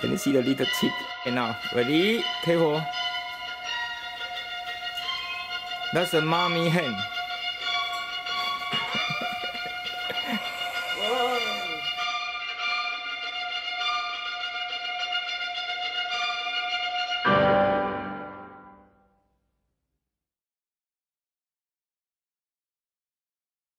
Can you see the little tip? And now, ready? Careful. That's a mommy hen.